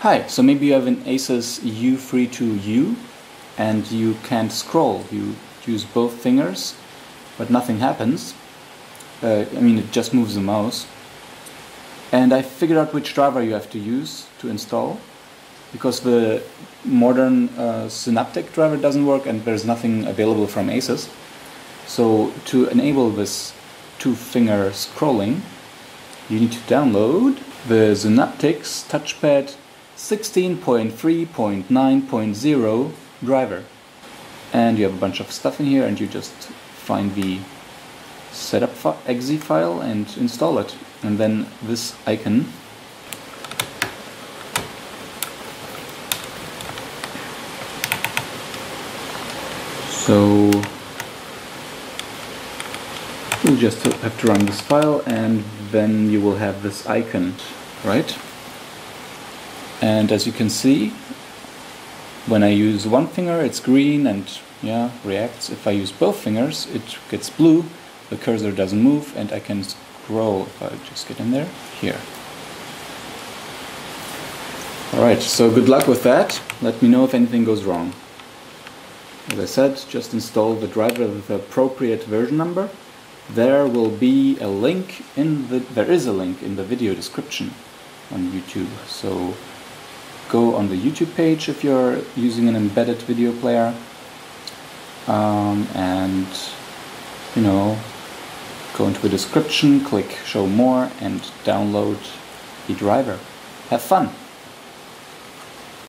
Hi, so maybe you have an Asus U32U and you can't scroll. You use both fingers, but nothing happens. Uh, I mean, it just moves the mouse. And I figured out which driver you have to use to install because the modern uh, Synaptic driver doesn't work and there's nothing available from Asus. So to enable this two finger scrolling, you need to download the Synaptics Touchpad 16.3.9.0 driver. And you have a bunch of stuff in here and you just find the setup exe file and install it. And then this icon So you just have to run this file and then you will have this icon, right? And as you can see when I use one finger it's green and yeah reacts. If I use both fingers it gets blue. The cursor doesn't move and I can scroll. If I just get in there here. Alright so good luck with that. Let me know if anything goes wrong. As I said just install the driver with the appropriate version number. There will be a link in the there is a link in the video description on YouTube. So go on the YouTube page if you're using an embedded video player. Um, and you know go into the description click show more and download the driver. Have fun